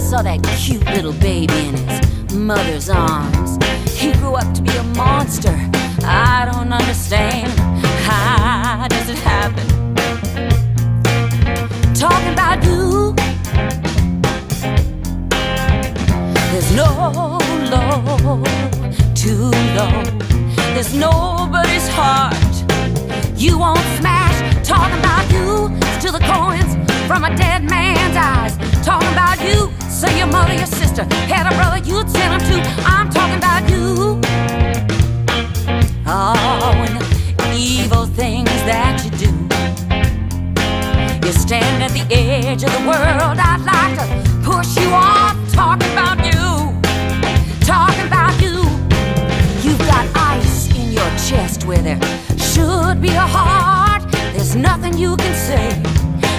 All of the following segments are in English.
saw that cute little baby in his mother's arms. He grew up to be a monster. I don't understand. How does it happen? Talking about you. There's no low, too low. There's nobody's heart you won't smash. Talking about you, still the coins from a dead man's eyes. Say your mother, your sister had a brother you'd send him to. I'm talking about you. Oh, and the evil things that you do. You stand at the edge of the world. I'd like to push you off. Talking about you. Talking about you. You've got ice in your chest where there should be a heart. There's nothing you can say.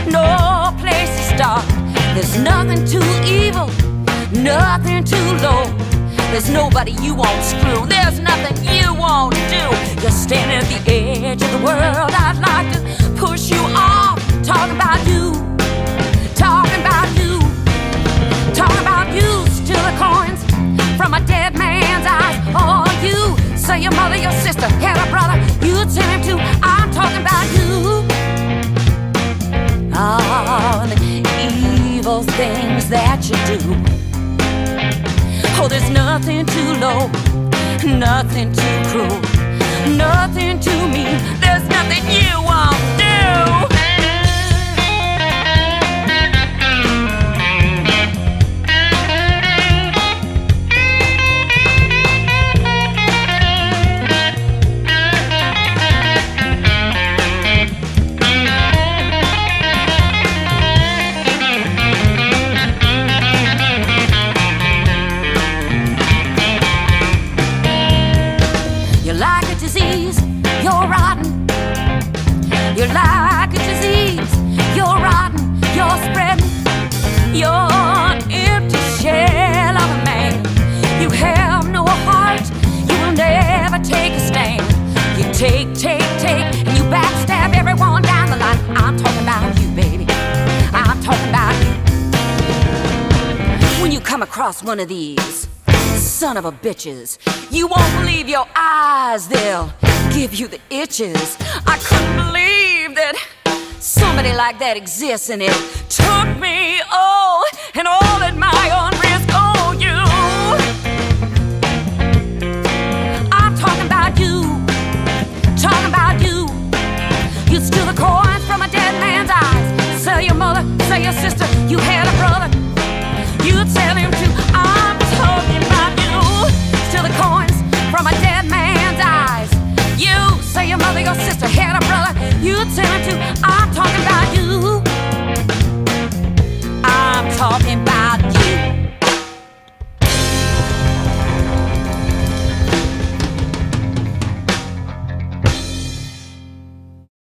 No place to start. There's nothing too evil. Nothing too low. There's nobody you won't screw. There's nothing you won't do. You're standing at the edge of the world. I'd like to push you off. Talking about you. Talking about you. Talking about you. Steal the coins from a dead man's eyes. Oh, you. Say your mother, your sister, had a brother. That you do. Oh, there's nothing too low, nothing too cruel, nothing take, take, take, and you backstab everyone down the line. I'm talking about you, baby. I'm talking about you. When you come across one of these son of a bitches. You won't believe your eyes, they'll give you the itches. I couldn't believe that somebody like that exists, and it took me, oh, and all at my own time.